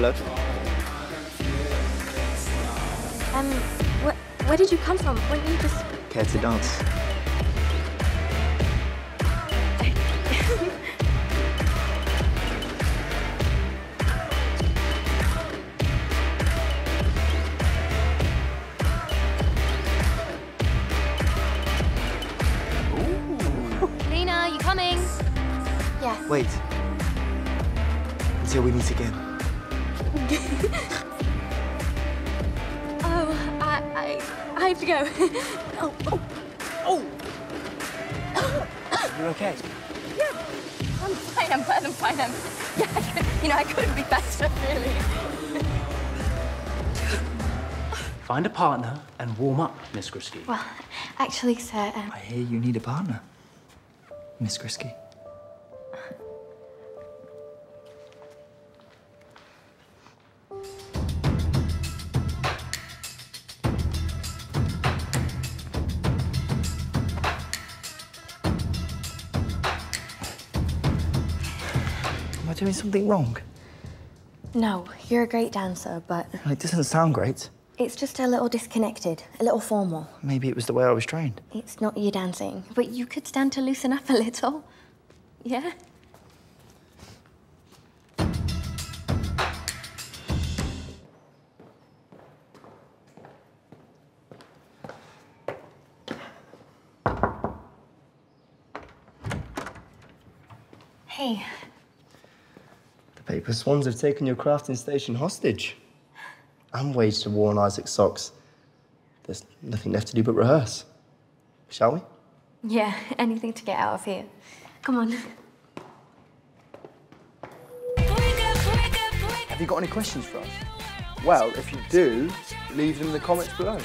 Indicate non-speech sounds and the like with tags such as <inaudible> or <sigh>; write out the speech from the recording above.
Hello? Um, wh where did you come from? Weren't you just... Care to dance? <laughs> Lena, you coming? Yeah. Wait. Until we meet again. Oh, I, I, I have to go. oh, oh. oh. You're okay? Yeah, I'm fine, I'm fine, I'm fine. I'm, yeah, I <laughs> could, you know, I couldn't be better, really. Find a partner and warm up, Miss Grisky. Well, actually, sir, um, I hear you need a partner. Miss Grisky. Doing something wrong? no, you're a great dancer, but Well, it doesn't sound great. it's just a little disconnected, a little formal. Maybe it was the way I was trained. It's not you dancing, but you could stand to loosen up a little. Yeah? Hey, paper swans have taken your crafting station hostage and waged a war on Isaac's socks. There's nothing left to do but rehearse. Shall we? yeah, anything to get out of here. Come on. Have you got any questions for us? Well, if you do, leave them in the comments below.